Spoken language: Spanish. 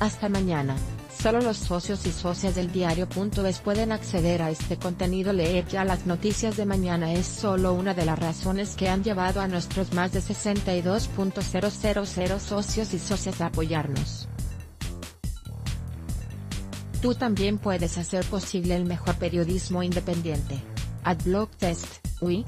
Hasta mañana. Solo los socios y socias del diario.es pueden acceder a este contenido. Leer ya las noticias de mañana es solo una de las razones que han llevado a nuestros más de 62.000 socios y socias a apoyarnos. Tú también puedes hacer posible el mejor periodismo independiente. AdBlock Test, UI